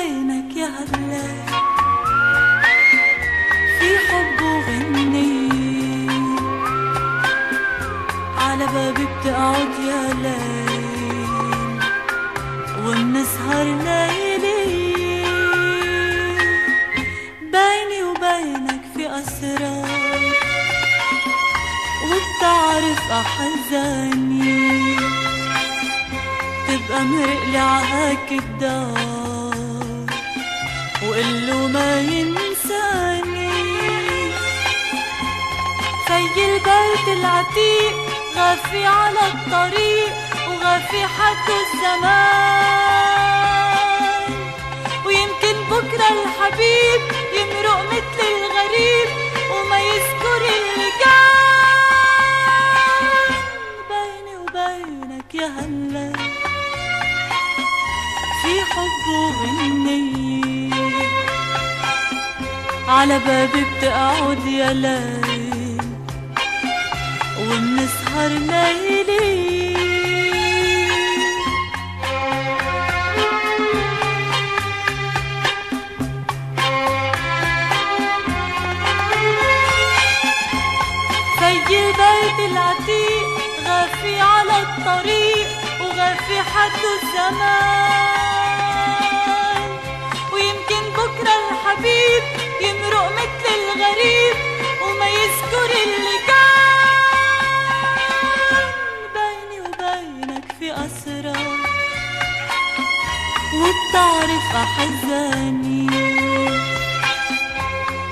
عينك يا هلال في حب وغني. على بابي بتقعد يا ليل. وبنسهر ليلي. بيني وبينك في أسرار وبتعرف أحزاني. تبقى مرقلي عهاك الدار. وقله ما ينساني. في البيت العتيق غافي على الطريق وغافي حد الزمان. ويمكن بكرة الحبيب يمرق مثل الغريب وما يذكر اللي كان بيني وبينك يا هلا. في حب وغنية. على بابي بتقعد يا ليل ومنسهر ليلي. في البيت العتيق غافي على الطريق وغافي حد الزمان. يمرق مثل الغريب وما يذكر اللي كان. بيني وبينك في أسرار وبتعرف أحزاني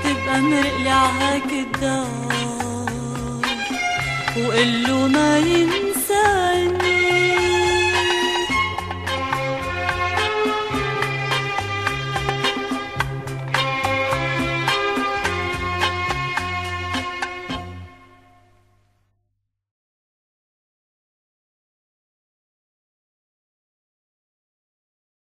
تبقى مرقلي عهاك الدار. وقله ما ينساني